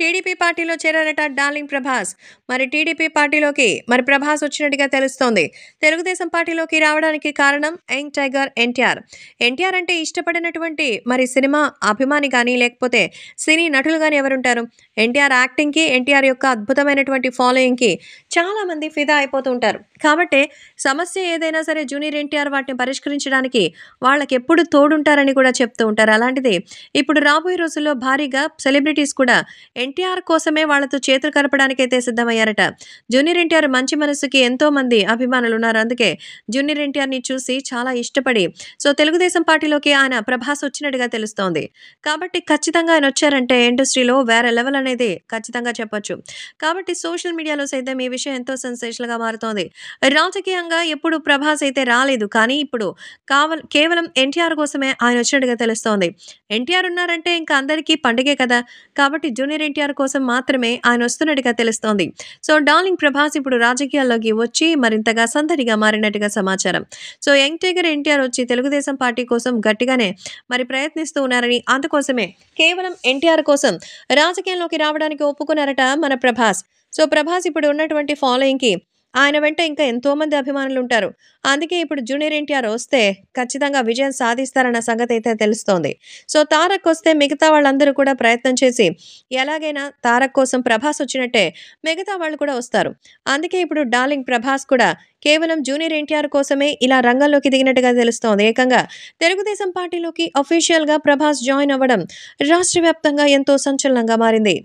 TDP పార్టీలో చేరారట darling Prabhas. మరి TDP పార్టీలోకి మరి ప్రభాస్ వచ్చినట్టుగా తెలుస్తోంది. తెలుగుదేశం పార్టీలోకి రావడానికి కారణం యంగ్ టైగర్ ఎన్టీఆర్. ఎన్టీఆర్ అంటే ఇష్టపడినటువంటి మరి సినిమా అభిమాని కానీ లేకపోతే సినీ నటులు కానీ ఎవరుంటారు? ఎన్టీఆర్ యాక్టింగ్కి ఎన్టీఆర్ యొక్క అద్భుతమైనటువంటి ఫాలోయింగ్కి చాలామంది ఫిదా అయిపోతూ ఉంటారు. కాబట్టి సమస్య ఏదైనా సరే జూనియర్ ఎన్టీఆర్ వాటిని పరిష్కరించడానికి వాళ్ళకి ఎప్పుడు తోడుంటారని కూడా చెప్తూ ఉంటారు. అలాంటిది ఇప్పుడు రాబోయే రోజుల్లో భారీగా సెలబ్రిటీస్ కూడా ఎన్ ఎన్టీఆర్ కోసమే వాళ్ళతో చేతులు కలపడానికైతే సిద్ధమయ్యారట. జూనియర్ ఎన్టీఆర్ మంచి మనసుకి ఎంతో మంది అభిమానులు ఉన్నారు అందుకే జూనియర్ ఎన్టీఆర్ని చూసి చాలా ఇష్టపడి సో తెలుగుదేశం పార్టీలోకి ఆయన ప్రభాస్ వచ్చినట్టుగా తెలుస్తోంది. కాబట్టి ఖచ్చితంగా ఆయన వచ్చారంటే ఇండస్ట్రీలో వేరే లెవెల్ అనేది ఖచ్చితంగా చెప్పొచ్చు. కాబట్టి సోషల్ మీడియాలో సైతం ఈ విషయం ఎంతో సెన్సేషనల్గా మారుతోంది. రాజకీయంగా ఎప్పుడు ప్రభాస్ అయితే రాలేదు కానీ ఇప్పుడు కావల్ కేవలం ఎన్టీఆర్ కోసమే ఆయన వచ్చినట్టుగా తెలుస్తోంది. ఎన్టీఆర్ ఉన్నారంటే ఇంకా అందరికీ పండుగే కదా. కాబట్టి జూనియర్ ఎన్టీఆర్ కోసం మాత్రమే ఆయన వస్తున్నట్టుగా తెలుస్తోంది. సో డార్లింగ్ ప్రభాస్ ఇప్పుడు రాజకీయాల్లోకి వచ్చి మరింతగా సందడిగా మారినట్టుగా సమాచారం. సో యంగ్ టైగర్ ఎన్టీఆర్ వచ్చి తెలుగుదేశం పార్టీ కోసం గట్టిగానే మరి ప్రయత్నిస్తూ ఉన్నారని అందుకోసమే కేవలం ఎన్టీఆర్ కోసం రాజకీయంలోకి రావడానికి ఒప్పుకున్నారట మన ప్రభాస్. సో ప్రభాస్ ఇప్పుడు ఉన్నటువంటి ఫాలోయింగ్కి ఆయన వెంట ఇంకా ఎంతోమంది అభిమానులు ఉంటారు అందుకే ఇప్పుడు జూనియర్ ఎన్టీఆర్ వస్తే ఖచ్చితంగా విజయం సాధిస్తారన్న సంగతి అయితే తెలుస్తోంది. సో తారక్ వస్తే మిగతా వాళ్ళందరూ కూడా ప్రయత్నం చేసి ఎలాగైనా తారక్ కోసం ప్రభాస్ వచ్చినట్టే మిగతా వాళ్ళు కూడా వస్తారు. అందుకే ఇప్పుడు డార్లింగ్ ప్రభాస్ కూడా కేవలం జూనియర్ ఎన్టీఆర్ కోసమే ఇలా రంగంలోకి దిగినట్టుగా తెలుస్తోంది. ఏకంగా తెలుగుదేశం పార్టీలోకి అఫీషియల్గా ప్రభాస్ జాయిన్ అవ్వడం రాష్ట్ర వ్యాప్తంగా ఎంతో సంచలనంగా మారింది.